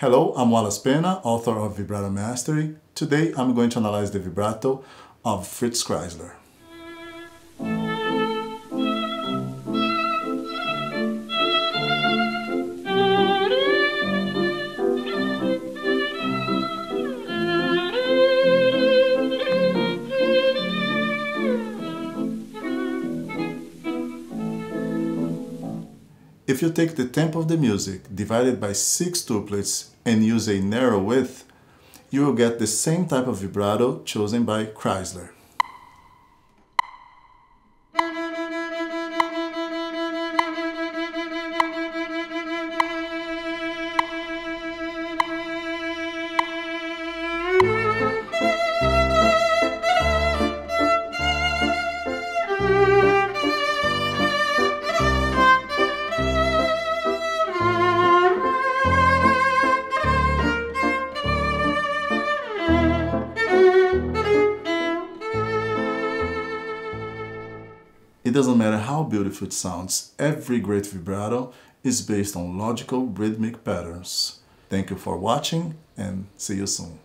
Hello, I'm Wallas Pena, author of Vibrato Mastery. Today I'm going to analyze the vibrato of Fritz Kreisler. If you take the tempo of the music divided by 6 tuplets and use a narrow width, you will get the same type of vibrato chosen by Kreisler. It doesn't matter how beautiful it sounds, every great vibrato is based on logical rhythmic patterns. Thank you for watching and see you soon.